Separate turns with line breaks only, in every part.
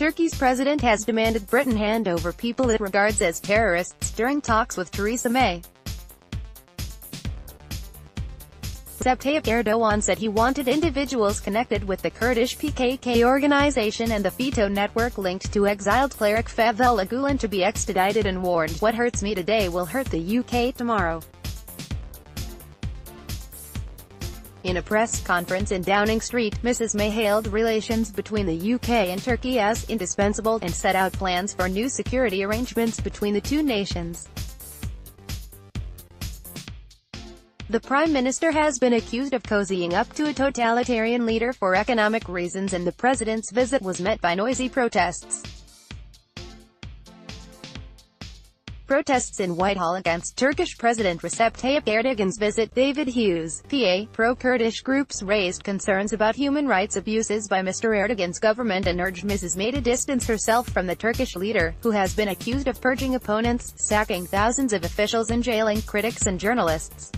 Turkey's president has demanded Britain hand over people it regards as terrorists during talks with Theresa May. Recep Tayyip Erdogan said he wanted individuals connected with the Kurdish PKK organization and the FETO network linked to exiled cleric Fethullah Gulen to be extradited and warned, what hurts me today will hurt the UK tomorrow. In a press conference in Downing Street, Mrs May hailed relations between the UK and Turkey as indispensable, and set out plans for new security arrangements between the two nations. The Prime Minister has been accused of cozying up to a totalitarian leader for economic reasons and the President's visit was met by noisy protests. Protests in Whitehall against Turkish President Recep Tayyip Erdogan's visit David Hughes, PA, pro-Kurdish groups raised concerns about human rights abuses by Mr. Erdogan's government and urged Mrs. May to distance herself from the Turkish leader, who has been accused of purging opponents, sacking thousands of officials and jailing critics and journalists.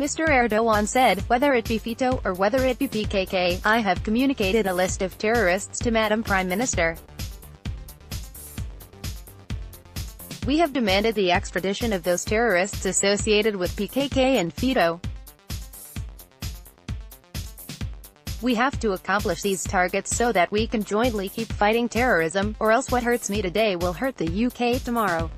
Mr. Erdogan said, whether it be FETO or whether it be PKK, I have communicated a list of terrorists to Madam Prime Minister. We have demanded the extradition of those terrorists associated with PKK and FETO. We have to accomplish these targets so that we can jointly keep fighting terrorism, or else what hurts me today will hurt the UK tomorrow.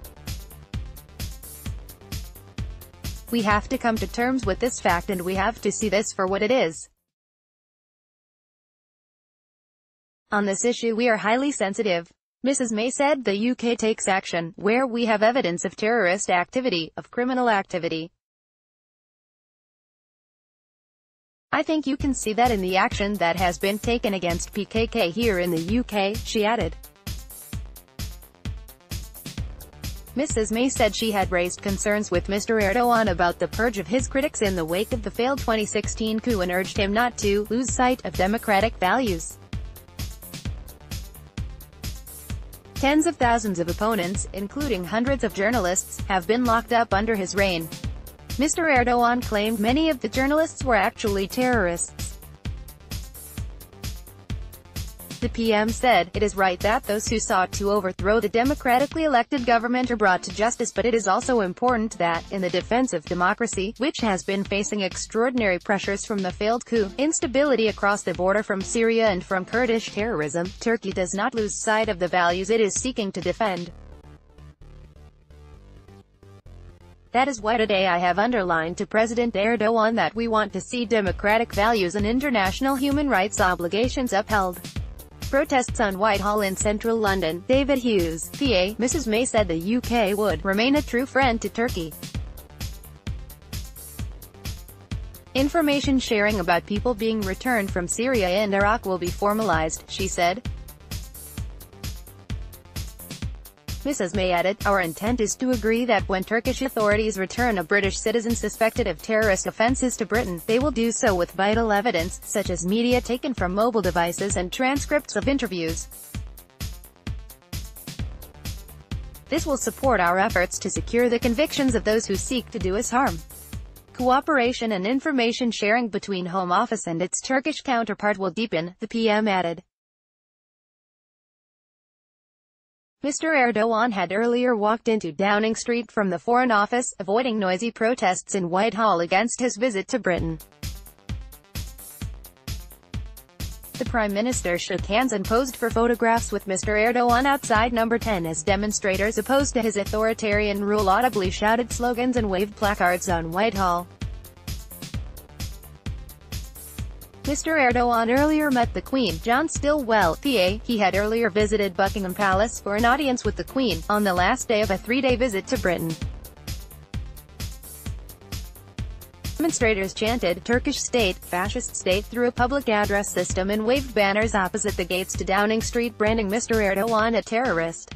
We have to come to terms with this fact and we have to see this for what it is. On this issue we are highly sensitive. Mrs. May said the UK takes action, where we have evidence of terrorist activity, of criminal activity. I think you can see that in the action that has been taken against PKK here in the UK, she added. Mrs. May said she had raised concerns with Mr. Erdogan about the purge of his critics in the wake of the failed 2016 coup and urged him not to lose sight of democratic values. Tens of thousands of opponents, including hundreds of journalists, have been locked up under his reign. Mr. Erdogan claimed many of the journalists were actually terrorists. The PM said, it is right that those who sought to overthrow the democratically elected government are brought to justice but it is also important that, in the defense of democracy, which has been facing extraordinary pressures from the failed coup, instability across the border from Syria and from Kurdish terrorism, Turkey does not lose sight of the values it is seeking to defend. That is why today I have underlined to President Erdogan that we want to see democratic values and international human rights obligations upheld. Protests on Whitehall in central London. David Hughes, PA, Mrs May said the UK would remain a true friend to Turkey. Information sharing about people being returned from Syria and Iraq will be formalized, she said. Mrs May added, Our intent is to agree that when Turkish authorities return a British citizen suspected of terrorist offences to Britain, they will do so with vital evidence, such as media taken from mobile devices and transcripts of interviews. This will support our efforts to secure the convictions of those who seek to do us harm. Cooperation and information sharing between Home Office and its Turkish counterpart will deepen, the PM added. Mr. Erdogan had earlier walked into Downing Street from the Foreign Office, avoiding noisy protests in Whitehall against his visit to Britain. The Prime Minister shook hands and posed for photographs with Mr. Erdogan outside Number 10 as demonstrators opposed to his authoritarian rule audibly shouted slogans and waved placards on Whitehall. Mr. Erdogan earlier met the Queen, John Stillwell, PA. He had earlier visited Buckingham Palace for an audience with the Queen, on the last day of a three-day visit to Britain. Demonstrators chanted, Turkish state, fascist state through a public address system and waved banners opposite the gates to Downing Street branding Mr. Erdogan a terrorist.